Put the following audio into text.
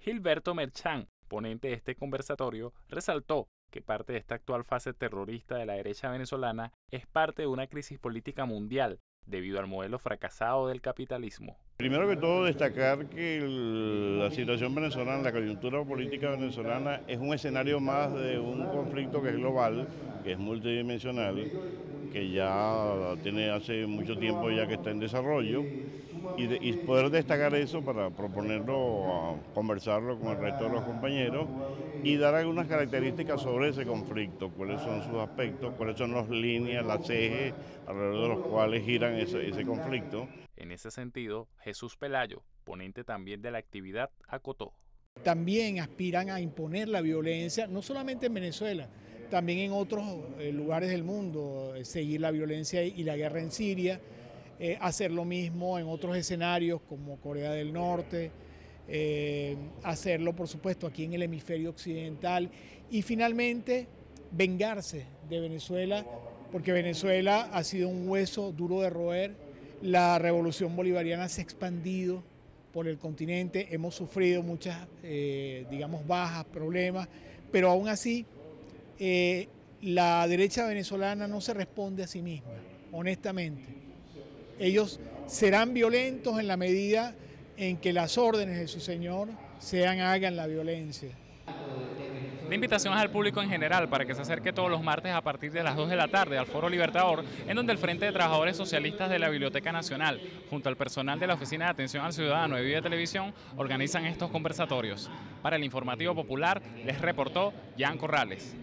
Gilberto Merchán, ponente de este conversatorio, resaltó que parte de esta actual fase terrorista de la derecha venezolana es parte de una crisis política mundial debido al modelo fracasado del capitalismo. Primero que todo destacar que la situación venezolana, la coyuntura política venezolana es un escenario más de un conflicto que es global, que es multidimensional, que ya tiene hace mucho tiempo ya que está en desarrollo y, poder destacar eso para proponerlo, conversarlo con el resto de los compañeros y dar algunas características sobre ese conflicto, cuáles son sus aspectos, cuáles son las líneas, las ejes alrededor de los cuales giran ese conflicto. En ese sentido, Jesús Pelayo, ponente también de la actividad, acotó. También aspiran a imponer la violencia, no solamente en Venezuela, también en otros eh, lugares del mundo, eh, seguir la violencia y la guerra en Siria, eh, hacer lo mismo en otros escenarios como Corea del Norte, hacerlo por supuesto aquí en el hemisferio occidental y finalmente vengarse de Venezuela, porque Venezuela ha sido un hueso duro de roer, la revolución bolivariana se ha expandido por el continente, hemos sufrido muchas, digamos, bajas, problemas, pero aún así eh, la derecha venezolana no se responde a sí misma, honestamente. Ellos serán violentos en la medida en que las órdenes de su señor sean hagan la violencia. La invitación es al público en general para que se acerque todos los martes a partir de las 2 de la tarde al Foro Libertador, en donde el Frente de Trabajadores Socialistas de la Biblioteca Nacional, junto al personal de la Oficina de Atención al Ciudadano de Vive Televisión, organizan estos conversatorios. Para el Informativo Popular les reportó Jan Corrales.